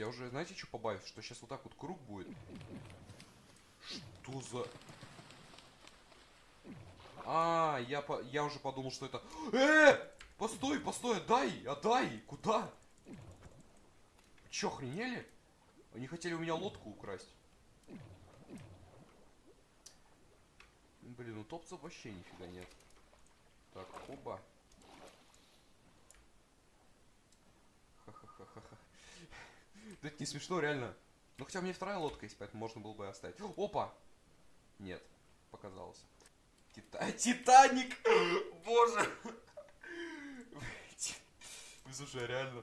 Я уже, знаете, что побавив? Что сейчас вот так вот круг будет. Что за... А, я, по... я уже подумал, что это... Э! Постой, постой, отдай, отдай! Куда? Чё, охренели? Они хотели у меня лодку украсть. Блин, у топцев вообще нифига нет. Так, оба. Ха-ха-ха-ха-ха. Да это не смешно, реально. Ну хотя у меня вторая лодка есть, поэтому можно было бы оставить. Опа! Нет, показалось. Тита... Титаник! Боже! Слушай, реально.